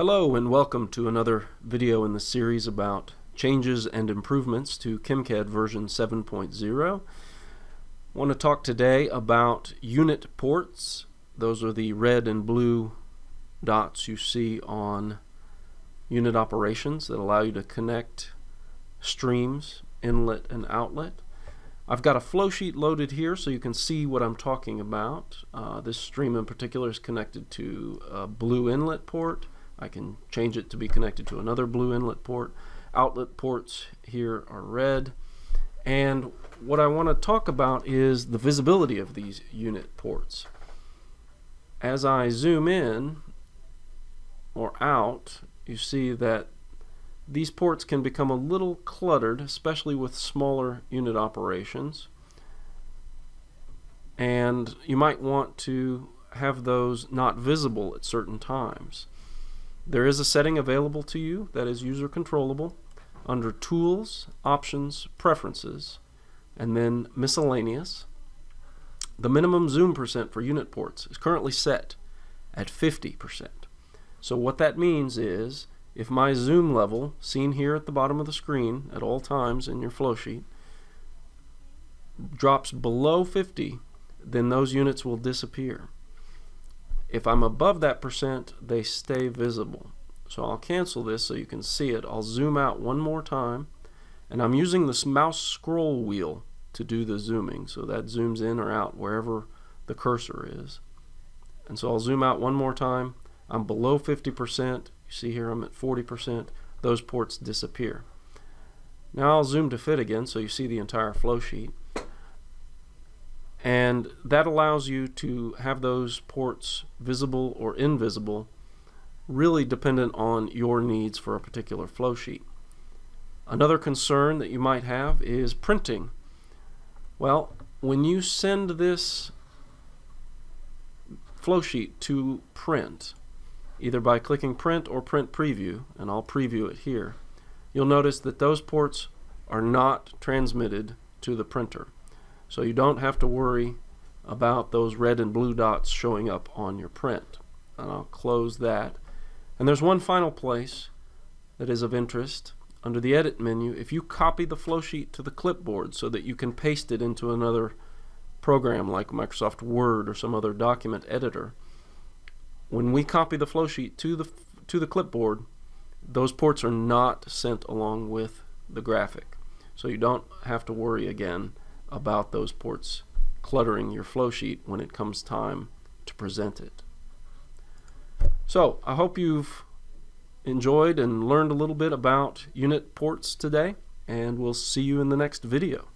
Hello and welcome to another video in the series about changes and improvements to CHEMCAD version 7.0. I want to talk today about unit ports. Those are the red and blue dots you see on unit operations that allow you to connect streams, inlet and outlet. I've got a flow sheet loaded here so you can see what I'm talking about. Uh, this stream in particular is connected to a blue inlet port I can change it to be connected to another blue inlet port. Outlet ports here are red. And what I want to talk about is the visibility of these unit ports. As I zoom in or out, you see that these ports can become a little cluttered, especially with smaller unit operations. And you might want to have those not visible at certain times. There is a setting available to you that is user controllable under Tools, Options, Preferences, and then Miscellaneous. The minimum zoom percent for unit ports is currently set at 50%. So what that means is if my zoom level, seen here at the bottom of the screen at all times in your flow sheet, drops below 50, then those units will disappear. If I'm above that percent, they stay visible. So I'll cancel this so you can see it. I'll zoom out one more time. And I'm using this mouse scroll wheel to do the zooming. So that zooms in or out wherever the cursor is. And so I'll zoom out one more time. I'm below 50%. You see here I'm at 40%. Those ports disappear. Now I'll zoom to fit again so you see the entire flow sheet and that allows you to have those ports visible or invisible really dependent on your needs for a particular flow sheet. Another concern that you might have is printing. Well, when you send this flow sheet to print, either by clicking print or print preview, and I'll preview it here, you'll notice that those ports are not transmitted to the printer. So you don't have to worry about those red and blue dots showing up on your print. And I'll close that. And there's one final place that is of interest. Under the Edit menu, if you copy the flow sheet to the clipboard so that you can paste it into another program like Microsoft Word or some other document editor, when we copy the flow sheet to the to the clipboard, those ports are not sent along with the graphic. So you don't have to worry again about those ports cluttering your flow sheet when it comes time to present it. So I hope you've enjoyed and learned a little bit about unit ports today and we'll see you in the next video.